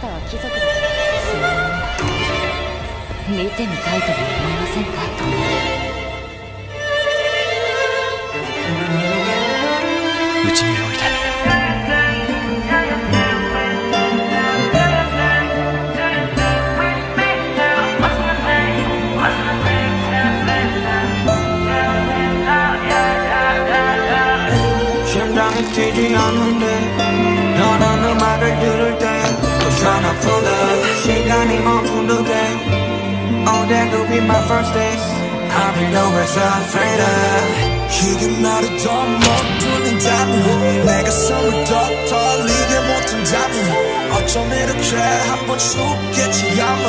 たは貴族だそう見てみたいとは思いませんかうちにおいで심장이 뛰지 않는데 너라는 음악을 들을 때 또 전화 풀어 시간이 멈춘 듯해 Oh that could be my first date I've been always afraid of 지금 나를 더 못 두는다면 내 가슴을 더 털리게 못한다면 어쩜 이렇게 한 번 죽겠지 아마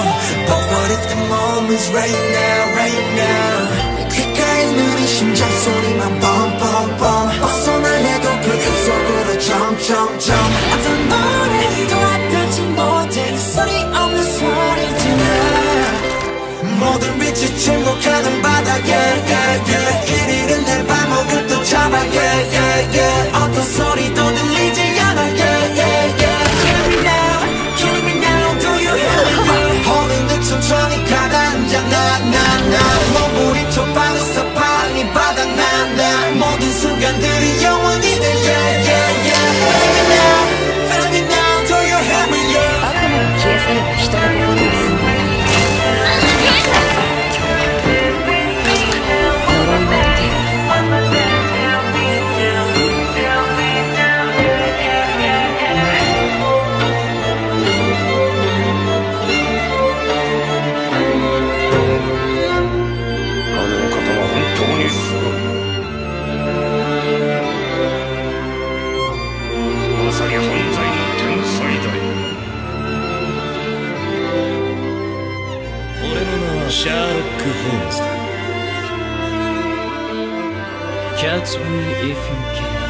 But what if the moment's right now right now 귓가에 느린 심장 소리만 뻔뻔뻔 벗어날래도 그 입속으로 점점점 어떤 노 Chimbo. シャーロック・ホームズだ Catch me if you can